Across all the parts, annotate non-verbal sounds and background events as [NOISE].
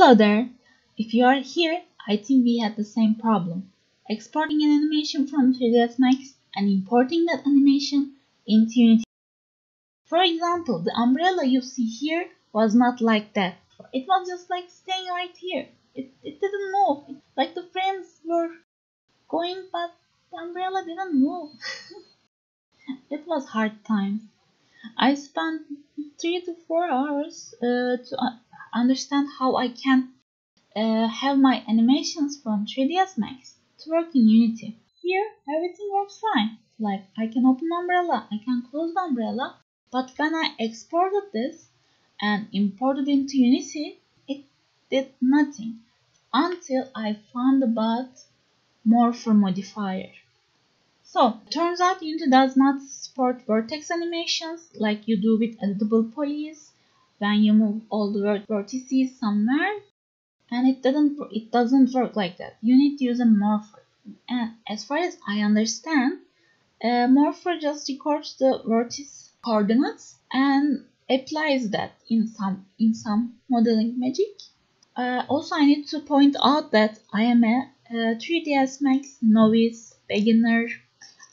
Hello there! If you are here, I think we had the same problem. Exporting an animation from 3ds Max and importing that animation into Unity. For example, the umbrella you see here was not like that. It was just like staying right here. It, it didn't move. It, like the frames were going, but the umbrella didn't move. [LAUGHS] it was hard times. I spent three to four hours uh, to understand how I can uh, have my animations from 3ds Max to work in Unity. Here, everything works fine. Like, I can open umbrella, I can close the umbrella, but when I exported this and imported into Unity, it did nothing until I found bot morpher modifier. So, turns out Unity does not support vertex animations like you do with editable polys when you move all the vertices somewhere and it doesn't it doesn't work like that. You need to use a morpher. And as far as i understand a morpher just records the vertex coordinates and applies that in some in some modeling magic. Uh, also i need to point out that i am a, a 3ds max novice beginner.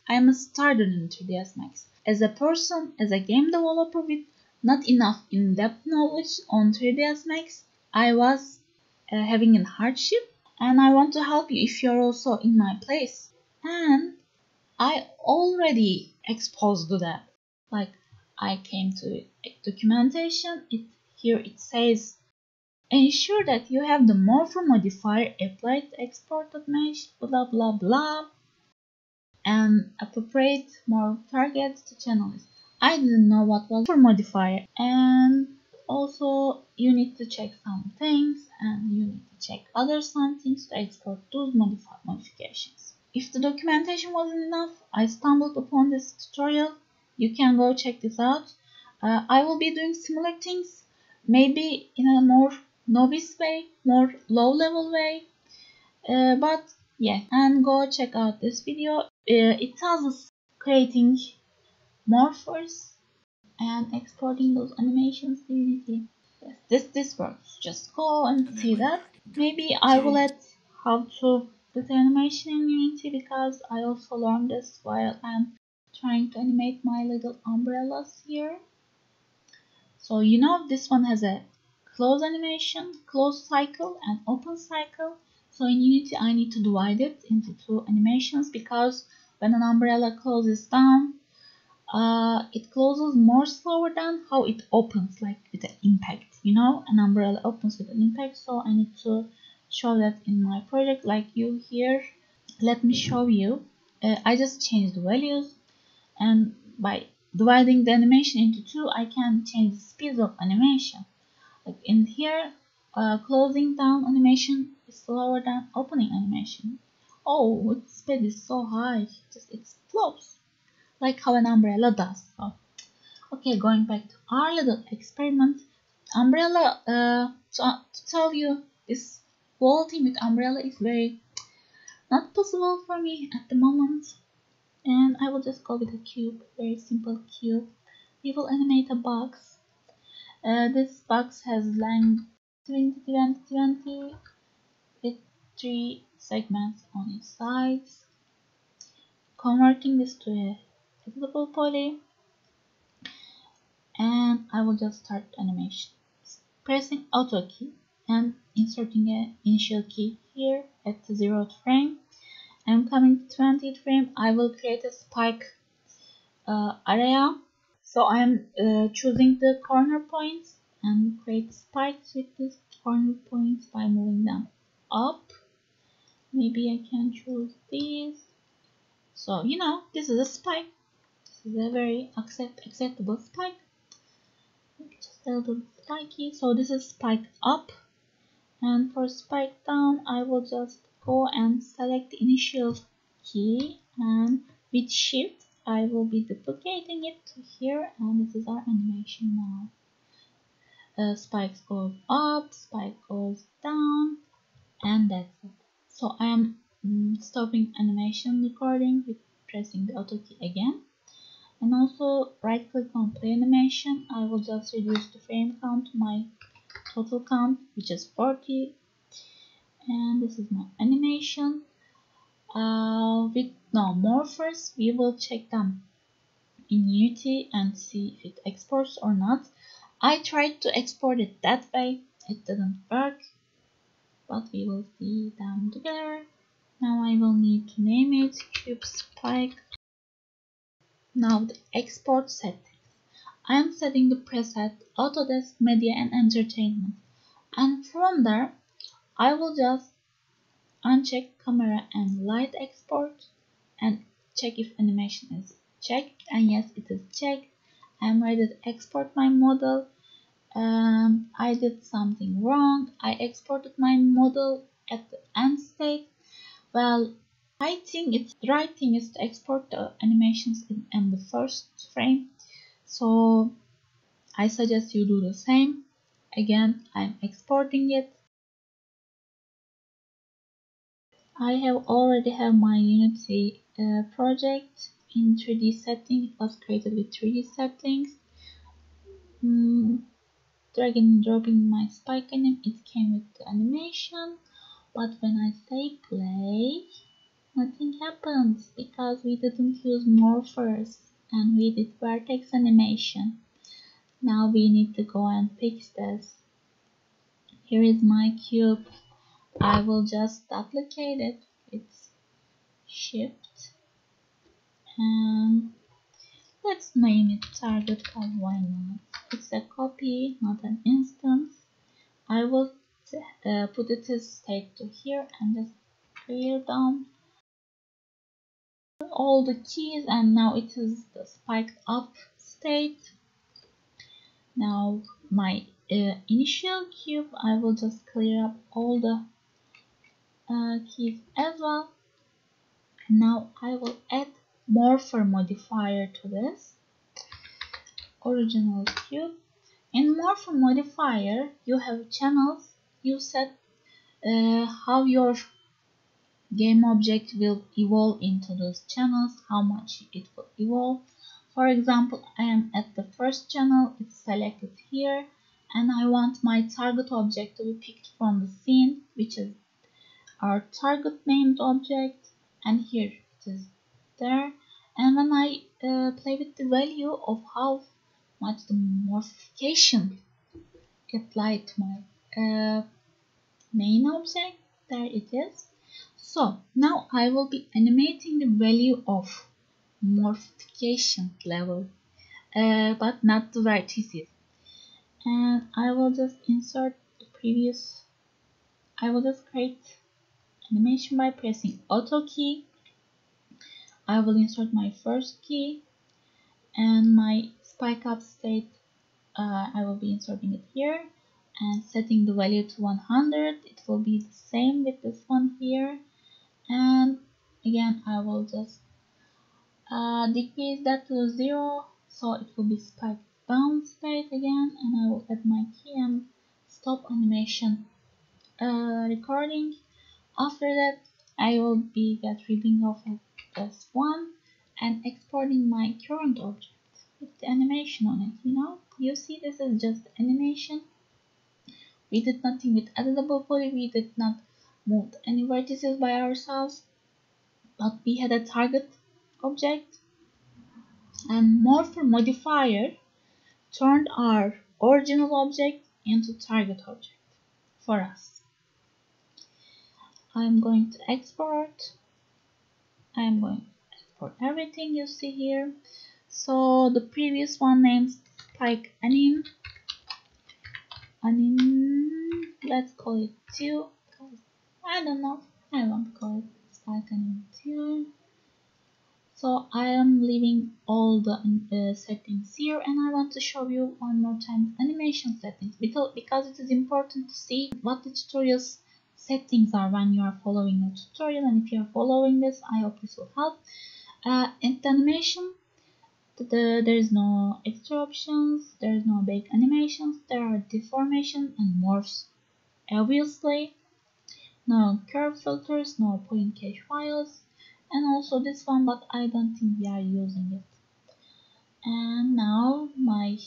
I am a starter in 3ds max. As a person as a game developer with not enough in-depth knowledge on 3ds Max, I was uh, having a hardship and I want to help you if you're also in my place. And I already exposed to that. Like I came to documentation, it here it says ensure that you have the morpher modifier applied to exported mesh, blah blah blah, and appropriate morph targets to channels. I didn't know what was morpher modifier and also you need to check some things and you need to check other some things to export those modifications. If the documentation wasn't enough, I stumbled upon this tutorial. You can go check this out. Uh, I will be doing similar things, maybe in a more novice way, more low level way. Uh, but yeah, and go check out this video. Uh, it tells us creating morphers and exporting those animations to Unity. Yes, this this works. Just go and see that. Maybe I will add how to do the animation in Unity because I also learned this while I'm trying to animate my little umbrellas here. So you know this one has a close animation, close cycle and open cycle. So in Unity I need to divide it into two animations because when an umbrella closes down uh, it closes more slower than how it opens like with an impact you know? An umbrella opens with an impact so I need to show that in my project like you here. Let me show you. Uh, I just changed the values and by dividing the animation into two I can change the speed of animation. Like in here uh, closing down animation is slower than opening animation. Oh its speed is so high it just explodes like how an umbrella does. So, okay, going back to our little experiment. Umbrella, uh, to, to tell you, this whole with umbrella is very not possible for me at the moment. And I will just go with a cube, very simple cube. We will animate a box. Uh, this box has length 20, 20, 20 with three segments on its sides. Converting this to a editable poly and I will just start animation. Pressing auto key and inserting an initial key here at the zeroth frame. And coming to 20th frame I will create a spike uh, area. So I'm uh, choosing the corner points and create spikes with these corner points by moving them up. Maybe I can choose these. So you know this is a spike is a very accept acceptable spike. Just a little spiky so this is spike up. And for spike down I will just go and select the initial key. And with shift I will be duplicating it to here. And this is our animation now. Uh, spikes goes up spike goes down and that's it. So I am mm, stopping animation recording with pressing the auto key again and also right click on play animation. I will just reduce the frame count my total count which is 40 and this is my animation. Uh, with no morphers we will check them in Unity and see if it exports or not. I tried to export it that way. It didn't work. But we will see them together. Now I will need to name it. Cube spike now the export settings I am setting the preset Autodesk Media and Entertainment. And from there I will just uncheck camera and light export and check if animation is checked. And yes it is checked. I'm ready to export my model. Um, I did something wrong. I exported my model at the end state. Well I think it's the right thing is to export the animations in, in the first frame so I suggest you do the same again I'm exporting it I have already have my Unity uh, project in 3D setting. It was created with 3D settings. Mm, dragging and dropping my spike anim, it came with the animation. But when I say play, nothing happens because we didn't use morphers and we did vertex animation. Now we need to go and fix this. Here is my cube. I will just duplicate it. With shift and let's name it target because why not it's a copy not an instance. I will uh, put it as state to here and just clear down all the keys and now it is the spiked up state. Now my uh, initial cube I will just clear up all the uh, keys as well. Now I will add morpher modifier to this original cube. In morpher modifier you have channels. You set uh, how your game object will evolve into those channels how much it will evolve. For example I am at the first channel it's selected here and I want my target object to be picked from the scene which is our target named object and here it is there. And when I uh, play with the value of how much the morphification applied to my uh, main object there it is so now I will be animating the value of morphification level. Uh, but not the vertices and I will just insert the previous I will just create animation by pressing auto key. I will insert my first key and my spike up state uh, I will be inserting it here and setting the value to 100 it will be the same with this one here and again I will just uh, decrease that to 0 so it will be spiked down state again and I will add my key and stop animation. Uh, recording. After that I will be get ripping off of this one and exporting my current object with the animation on it you know? You see this is just animation. We did nothing with editable poly we did not move any vertices by ourselves but we had a target object and morpher modifier turned our original object into target object for us. I'm going to export. I'm going to export everything you see here. So the previous one named spike anim anim let's call it 2 I don't know. I want to call it anim 2 so I am leaving all the uh, settings here and I want to show you one more time animation settings. Because it is important to see what the tutorials settings are when you are following a tutorial. And if you are following this I hope this will help. Uh, in the animation the, there is no extra options there is no big animations. There are deformation and morphs. Obviously no curve filters no point cache files and also this one but I don't think we are using it. And now my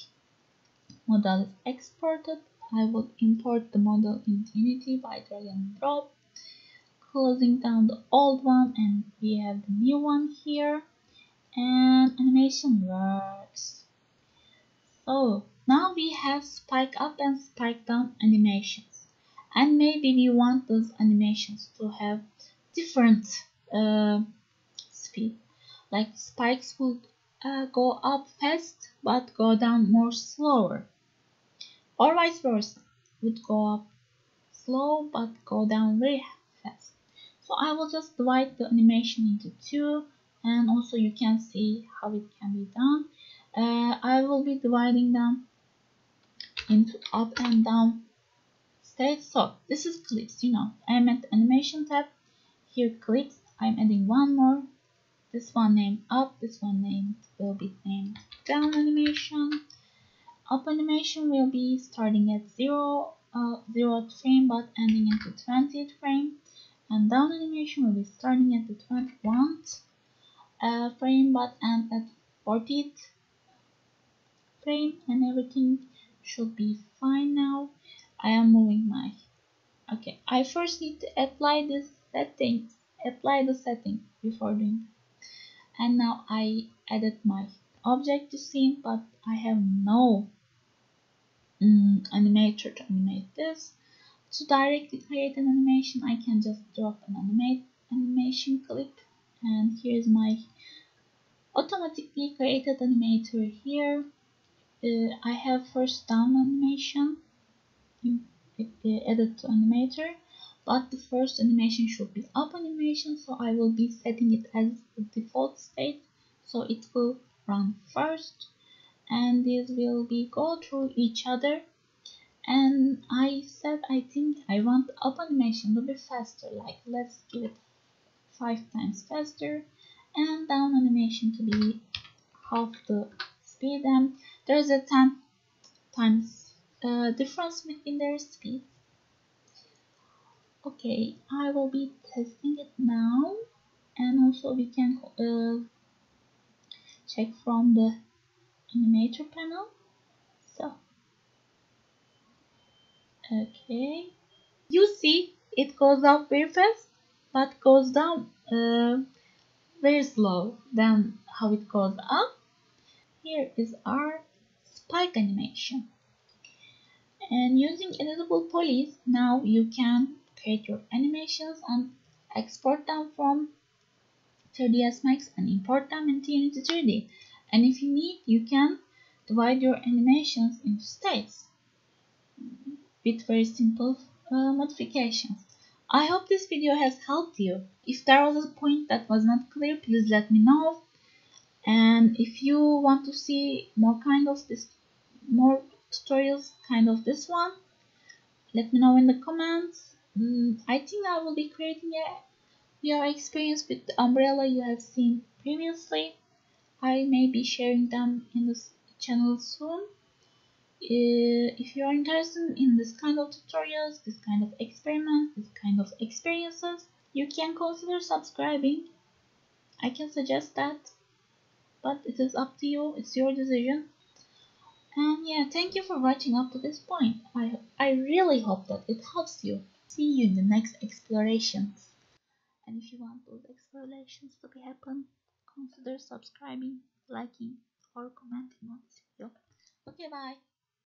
model is exported. I will import the model into Unity by drag and drop, closing down the old one and we have the new one here. And animation works. So now we have spike up and spike down animations and maybe we want those animations to have different uh, speed. Like spikes would uh, go up fast but go down more slower. Or vice versa. Would go up slow but go down very fast. So I will just divide the animation into two and also you can see how it can be done. Uh, I will be dividing them into up and down states so this is clips you know. I'm at animation tab. Here clips I'm adding one more. This one named up. This one named will be named down animation. Up animation will be starting at 0 uh, 0 frame but ending at the 20th frame. And down animation will be starting at the 21st uh, frame but end at 40th frame and everything should be fine now I am moving my okay I first need to apply this settings apply the setting before doing. And now I added my object to scene but I have no um, animator to animate this. To directly create an animation I can just drop an animate animation clip. And here's my automatically created animator here. Uh, I have first down animation added to animator but the first animation should be up animation so I will be setting it as the default state so it will run first and these will be go through each other. And I said I think I want up animation to be faster like let's give it five times faster and down animation to be half the speed and there's a 10 times uh, difference between their speed. Okay I will be testing it now and also we can uh, check from the animator panel. So okay. You see it goes up very fast but goes down uh, very slow than how it goes up. Here is our spike animation and using editable polys now you can create your animations and export them from 3ds Max and import them into Unity 3D. And if you need, you can divide your animations into states with very simple uh, modifications. I hope this video has helped you. If there was a point that was not clear, please let me know. And if you want to see more kind of this, more tutorials kind of this one, let me know in the comments Mm, I think I will be creating a your experience with the umbrella you have seen previously. I may be sharing them in this channel soon. Uh, if you are interested in this kind of tutorials, this kind of experiments, this kind of experiences, you can consider subscribing. I can suggest that, but it is up to you, it's your decision. And yeah, thank you for watching up to this point. I, I really hope that it helps you. See you in the next explorations. And if you want those explorations to be happen, consider subscribing, liking, or commenting on this video. Okay, bye.